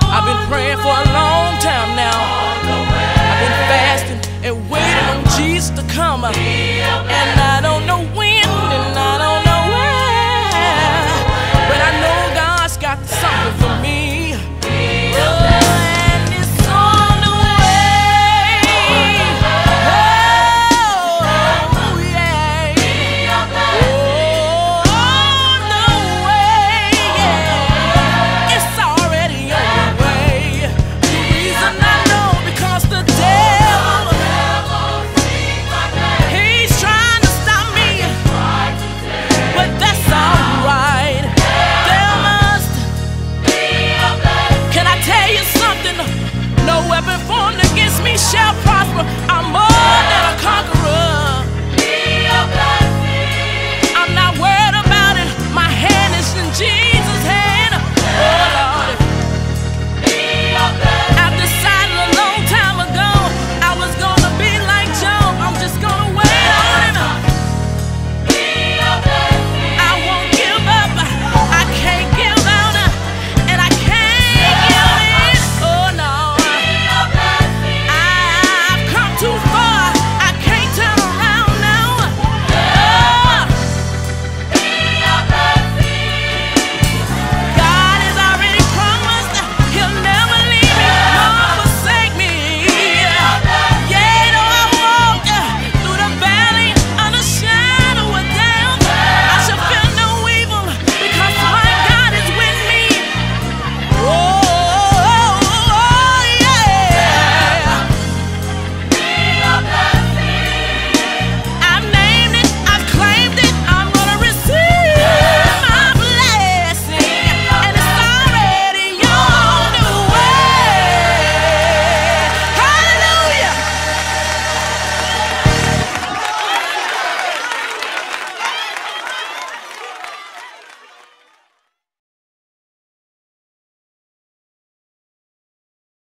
I've been praying for a long time